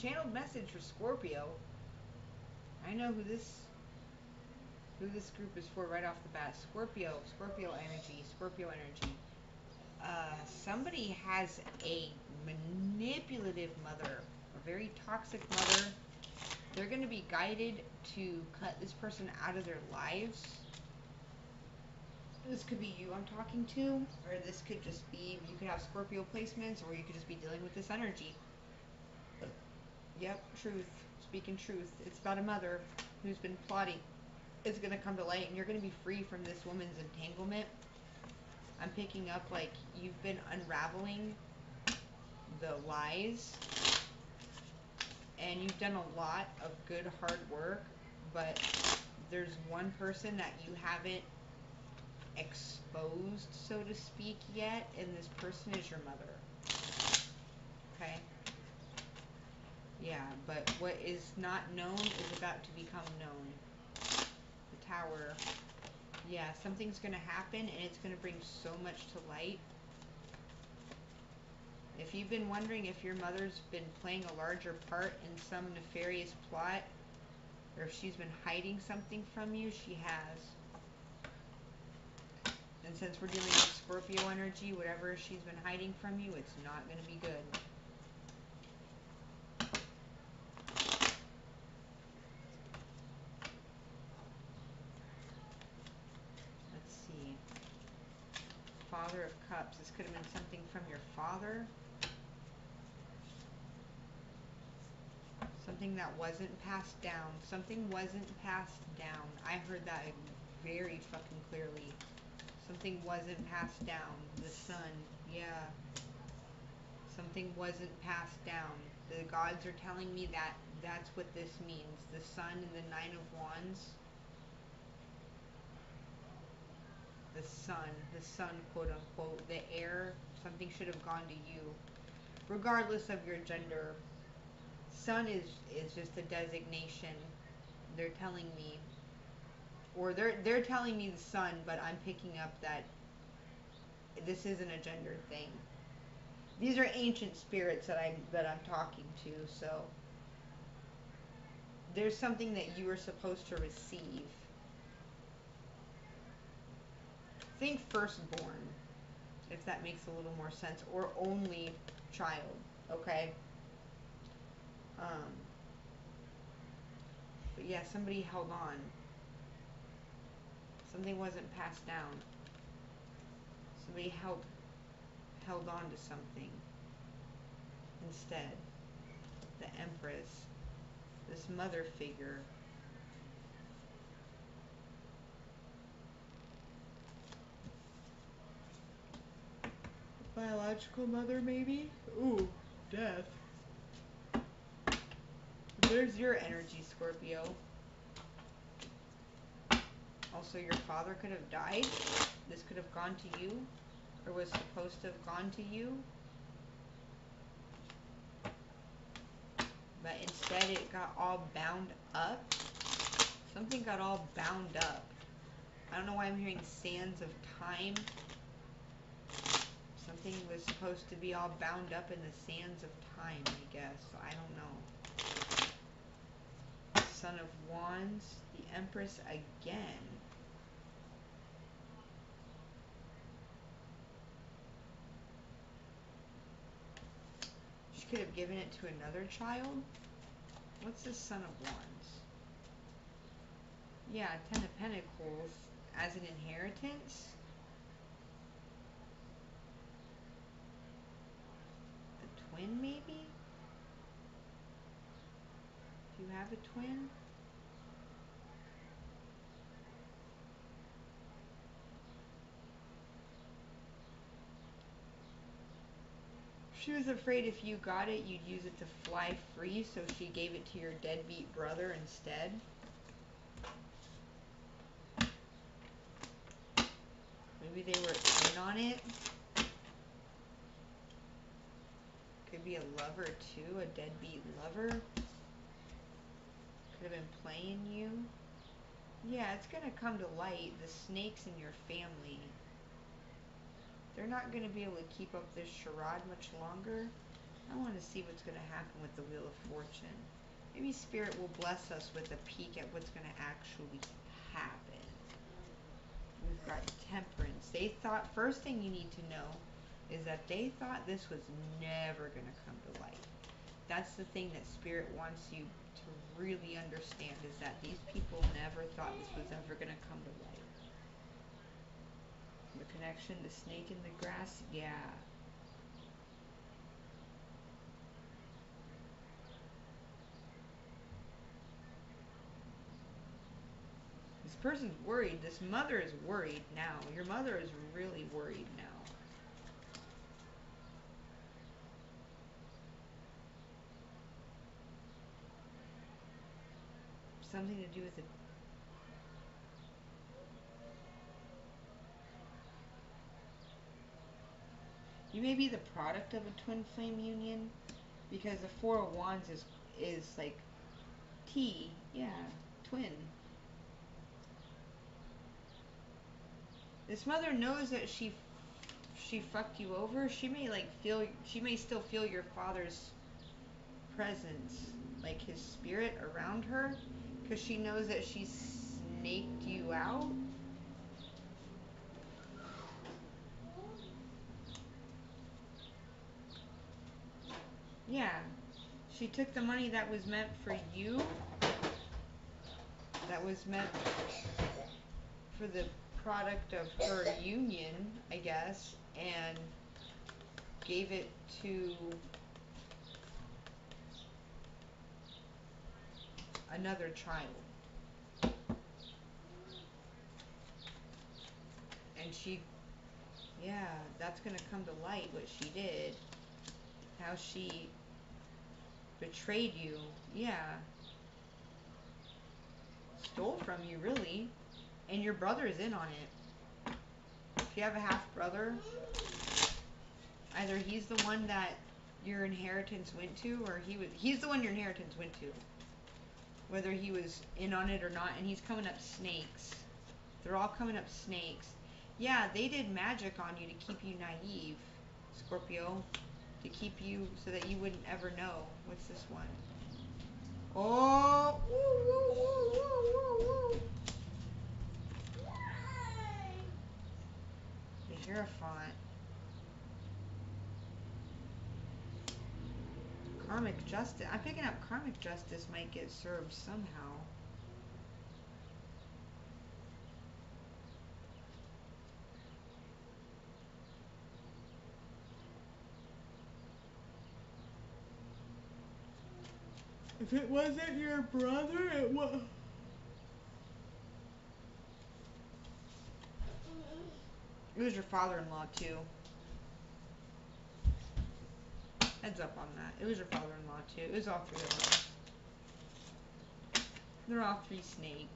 channeled message for Scorpio. I know who this who this group is for right off the bat. Scorpio, Scorpio energy, Scorpio energy. Uh, somebody has a manipulative mother, a very toxic mother. They're going to be guided to cut this person out of their lives. This could be you I'm talking to, or this could just be, you could have Scorpio placements, or you could just be dealing with this energy. Yep, truth. Speaking truth. It's about a mother who's been plotting. It's going to come to light, and you're going to be free from this woman's entanglement. I'm picking up, like, you've been unraveling the lies, and you've done a lot of good, hard work, but there's one person that you haven't exposed, so to speak, yet, and this person is your mother. Okay? Yeah, but what is not known is about to become known. The tower. Yeah, something's going to happen, and it's going to bring so much to light. If you've been wondering if your mother's been playing a larger part in some nefarious plot, or if she's been hiding something from you, she has. And since we're dealing with Scorpio energy, whatever she's been hiding from you, it's not going to be good. Let's see. Father of Cups. This could have been something from your father. Something that wasn't passed down. Something wasn't passed down. I heard that very fucking clearly. Something wasn't passed down. The sun. Yeah. Something wasn't passed down. The gods are telling me that that's what this means. The sun and the nine of wands. The sun. The sun, quote unquote. The heir. Something should have gone to you. Regardless of your gender. Son is, is just a designation. They're telling me or they're they're telling me the son, but I'm picking up that this isn't a gender thing. These are ancient spirits that I that I'm talking to, so there's something that you are supposed to receive. Think firstborn, if that makes a little more sense, or only child, okay? Um, but yeah, somebody held on. Something wasn't passed down. Somebody held held on to something instead. The Empress, this mother figure. Biological mother, maybe? Ooh, death. There's your energy, Scorpio. Also, your father could have died. This could have gone to you, or was supposed to have gone to you. But instead, it got all bound up. Something got all bound up. I don't know why I'm hearing sands of time. Something was supposed to be all bound up in the sands of time, I guess. I don't know. Son of Wands, the Empress again. She could have given it to another child. What's this Son of Wands? Yeah, Ten of Pentacles as an inheritance. A twin, maybe? Do you have a twin? She was afraid if you got it, you'd use it to fly free, so she gave it to your deadbeat brother instead. Maybe they were in on it. Could be a lover too, a deadbeat lover. Could have been playing you. Yeah, it's going to come to light. The snakes in your family they're not going to be able to keep up this charade much longer. I want to see what's going to happen with the Wheel of Fortune. Maybe Spirit will bless us with a peek at what's going to actually happen. We've got Temperance. They thought, first thing you need to know is that they thought this was never going to come to light. That's the thing that Spirit wants you to really understand is that these people never thought this was ever going to come to light. The connection, the snake in the grass, yeah. This person's worried. This mother is worried now. Your mother is really worried now. Something to do with it. You may be the product of a twin flame union because the four of wands is is like T, yeah, twin. This mother knows that she she fucked you over. She may like feel she may still feel your father's presence, like his spirit around her cuz she knows that she snaked you out. Yeah. She took the money that was meant for you that was meant for the product of her union, I guess, and gave it to another child. And she, yeah, that's gonna come to light what she did. How she betrayed you. Yeah. Stole from you, really. And your brother is in on it. If you have a half brother, either he's the one that your inheritance went to, or he was he's the one your inheritance went to. Whether he was in on it or not, and he's coming up snakes. They're all coming up snakes. Yeah, they did magic on you to keep you naive, Scorpio. To keep you so that you wouldn't ever know. What's this one? Oh! Woo, woo, woo, Hierophant. Karmic justice. I'm picking up karmic justice might get served somehow. If it wasn't your brother, it was. It was your father-in-law too. Heads up on that. It was your father-in-law too. It was all three of them. They're all three snakes.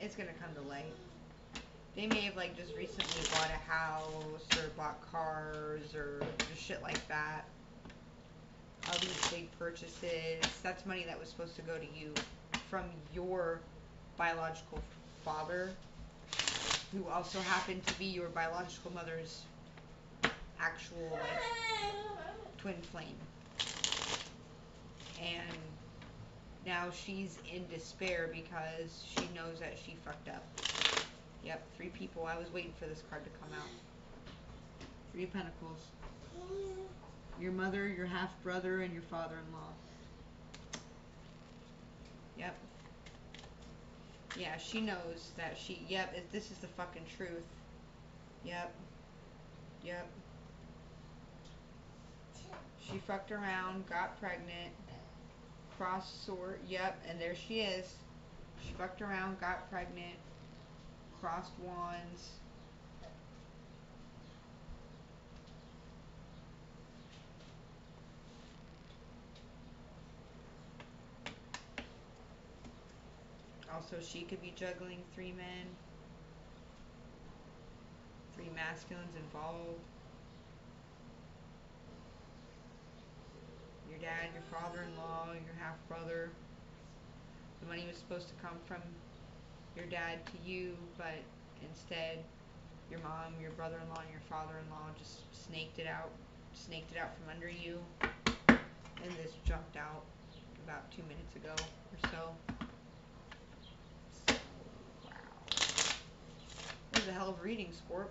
It's gonna come to light. They may have like just recently bought a house or bought cars or just shit like that all these big purchases. That's money that was supposed to go to you from your biological father, who also happened to be your biological mother's actual like, twin flame. And now she's in despair because she knows that she fucked up. Yep, three people. I was waiting for this card to come out. Three Pentacles your mother, your half brother, and your father in law. Yep. Yeah, she knows that she. Yep, this is the fucking truth. Yep. Yep. She fucked around, got pregnant, crossed sword. Yep, and there she is. She fucked around, got pregnant, crossed wands. Also, she could be juggling three men, three masculines involved. Your dad, your father-in-law, your half-brother. The money was supposed to come from your dad to you, but instead your mom, your brother-in-law, and your father-in-law just snaked it out, snaked it out from under you, and this jumped out about two minutes ago or so. so 12 reading sport.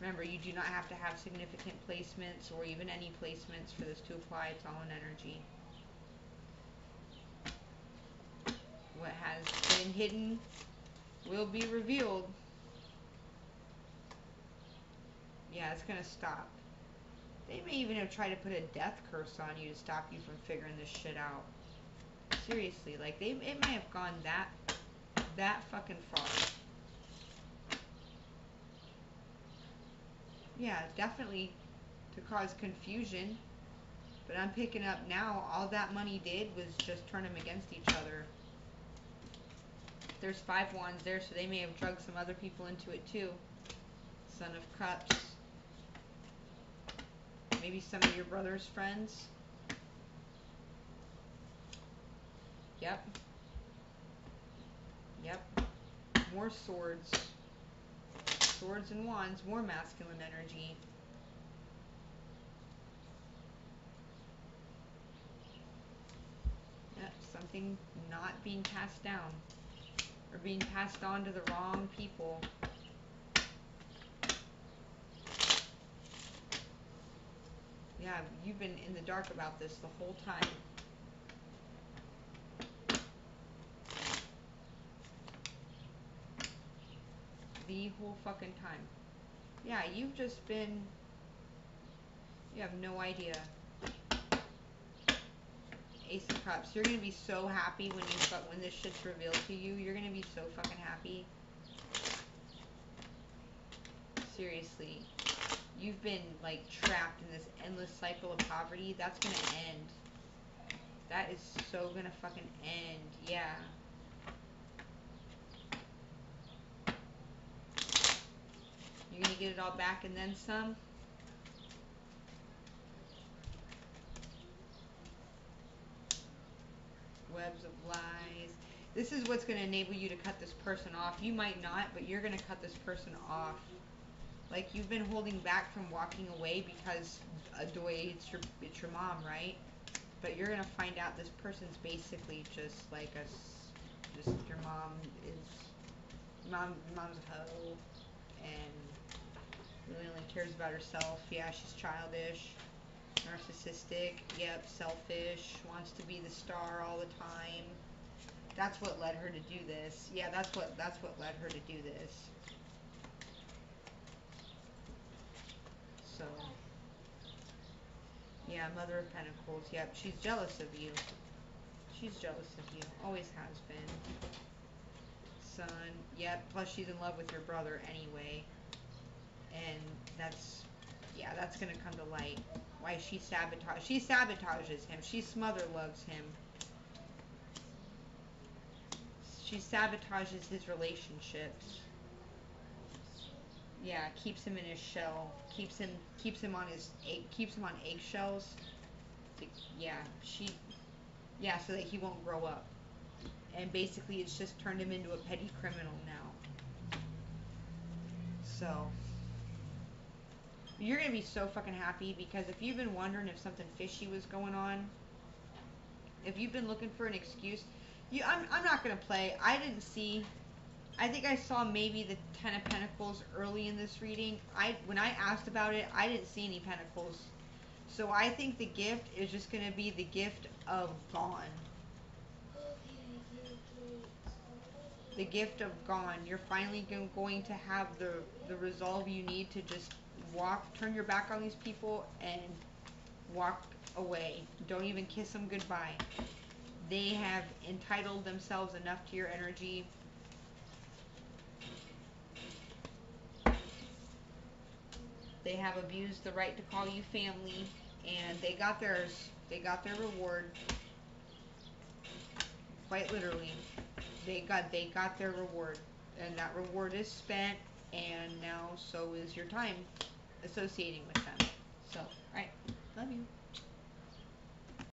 Remember, you do not have to have significant placements or even any placements for this to apply. It's all in energy. What has been hidden will be revealed. Yeah, it's going to stop. They may even have tried to put a death curse on you to stop you from figuring this shit out. Seriously, like, they, it may have gone that that fucking far. Yeah, definitely to cause confusion. But I'm picking up now, all that money did was just turn them against each other. There's five wands there, so they may have drugged some other people into it too. Son of Cups. Maybe some of your brother's friends. Yep. Yep. More swords. Swords and wands, more masculine energy. Yep, something not being passed down. Or being passed on to the wrong people. Yeah, you've been in the dark about this the whole time. The whole fucking time. Yeah, you've just been... You have no idea. Ace of Cups. You're gonna be so happy when you when this shit's revealed to you. You're gonna be so fucking happy. Seriously you've been like trapped in this endless cycle of poverty, that's gonna end. That is so gonna fucking end. Yeah. You're gonna get it all back and then some? Webs of lies. This is what's going to enable you to cut this person off. You might not, but you're going to cut this person off. Like you've been holding back from walking away because uh, Adoy, it's your it's your mom, right? But you're gonna find out this person's basically just like a just your mom is mom mom's a hoe and really only cares about herself. Yeah, she's childish, narcissistic. Yep, selfish. Wants to be the star all the time. That's what led her to do this. Yeah, that's what that's what led her to do this. so. Yeah, Mother of Pentacles. Yep, she's jealous of you. She's jealous of you. Always has been. Son. Yep, plus she's in love with your brother anyway. And that's, yeah, that's to come to light. Why she sabotage. She sabotages him. She smother loves him. She sabotages his relationships yeah, keeps him in his shell. Keeps him keeps him on his keeps him on eggshells. Yeah, she yeah, so that he won't grow up. And basically it's just turned him into a petty criminal now. So you're gonna be so fucking happy because if you've been wondering if something fishy was going on, if you've been looking for an excuse, you I'm I'm not gonna play. I didn't see I think I saw maybe the Ten of Pentacles early in this reading. I when I asked about it, I didn't see any Pentacles. So I think the gift is just going to be the gift of gone. The gift of gone. You're finally going to have the, the resolve you need to just walk, turn your back on these people and walk away. Don't even kiss them goodbye. They have entitled themselves enough to your energy They have abused the right to call you family, and they got theirs. They got their reward. Quite literally, they got they got their reward, and that reward is spent, and now so is your time associating with them. So, all right, love you.